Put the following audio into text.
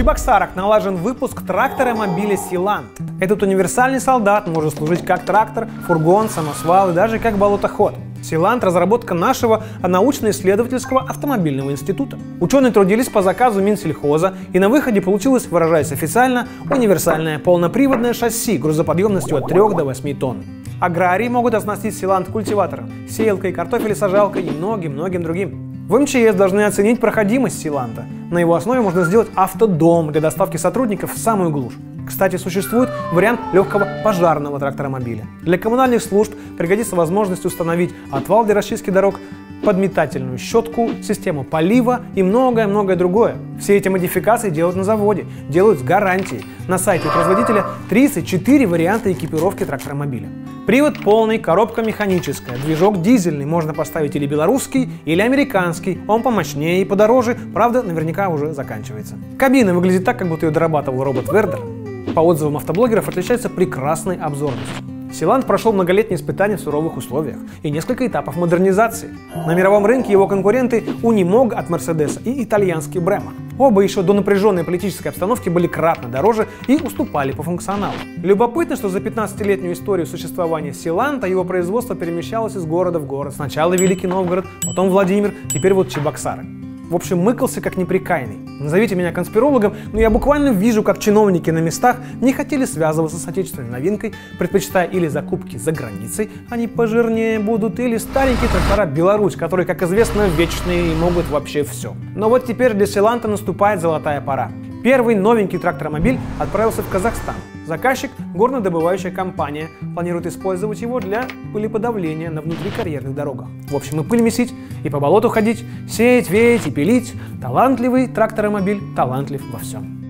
Чебоксарах налажен выпуск трактора мобиля Силант. Этот универсальный солдат может служить как трактор, фургон, самосвал и даже как болотоход. Силант – разработка нашего научно-исследовательского автомобильного института. Ученые трудились по заказу Минсельхоза, и на выходе получилось, выражаясь официально, универсальное полноприводное шасси грузоподъемностью от 3 до 8 тонн. Аграрии могут оснастить Силант культиватором, сеялкой, картофелесажалкой и многим-многим другим. В МЧС должны оценить проходимость Силанта. На его основе можно сделать автодом для доставки сотрудников в самую глушь. Кстати, существует вариант легкого пожарного трактора-мобиля. Для коммунальных служб пригодится возможность установить отвал для расчистки дорог, подметательную щетку, систему полива и многое-многое другое. Все эти модификации делают на заводе, делают с гарантией. На сайте производителя 34 варианта экипировки трактора-мобиля. Привод полный, коробка механическая, движок дизельный, можно поставить или белорусский, или американский. Он помощнее и подороже, правда, наверняка уже заканчивается. Кабина выглядит так, как будто ее дорабатывал робот Вердер. По отзывам автоблогеров отличается прекрасной обзорностью. Силант прошел многолетние испытания в суровых условиях и несколько этапов модернизации. На мировом рынке его конкуренты Unimog от Мерседеса и итальянский Брема. Оба еще до напряженной политической обстановки были кратно дороже и уступали по функционалу. Любопытно, что за 15-летнюю историю существования Силанта его производство перемещалось из города в город. Сначала Великий Новгород, потом Владимир, теперь вот Чебоксары. В общем, мыкался как неприкаянный. Назовите меня конспирологом, но я буквально вижу, как чиновники на местах не хотели связываться с отечественной новинкой, предпочитая или закупки за границей, они пожирнее будут, или старенькие трактора Беларусь, которые, как известно, вечные и могут вообще все. Но вот теперь для Силанта наступает золотая пора. Первый новенький тракторомобиль отправился в Казахстан. Заказчик – горнодобывающая компания. Планирует использовать его для пылеподавления на внутрикарьерных дорогах. В общем, и пыль месить, и по болоту ходить, сеять, веять и пилить. Талантливый тракторомобиль талантлив во всем.